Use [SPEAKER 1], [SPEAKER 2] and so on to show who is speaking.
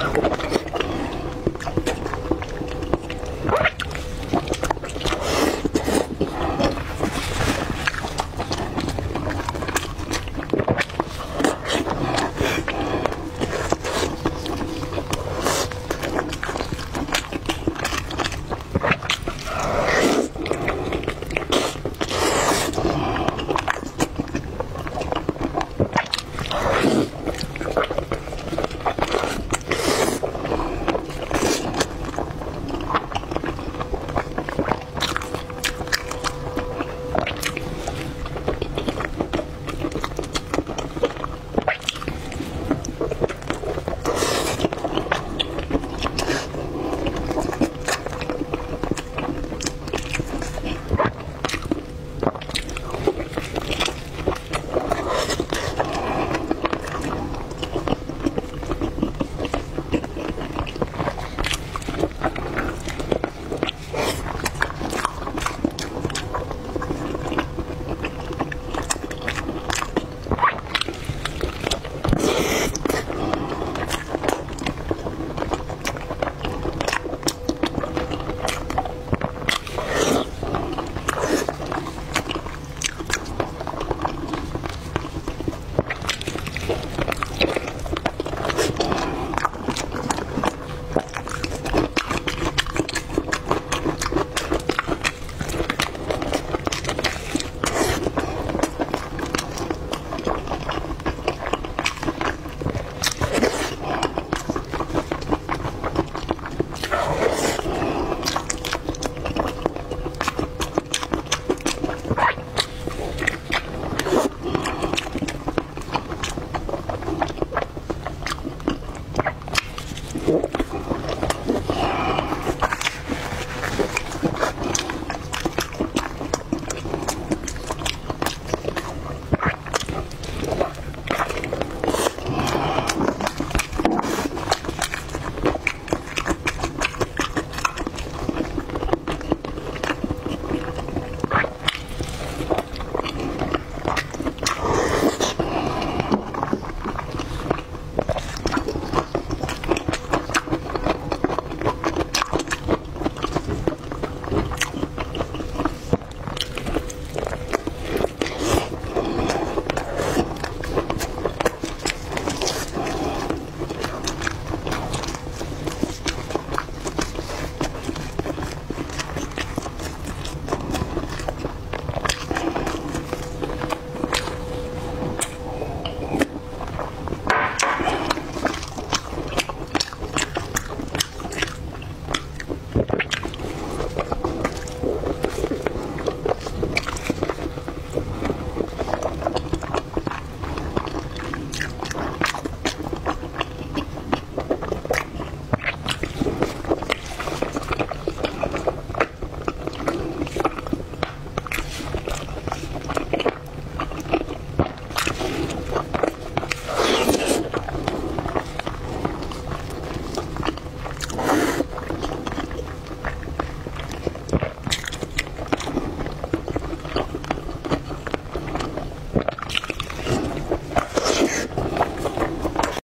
[SPEAKER 1] Bye.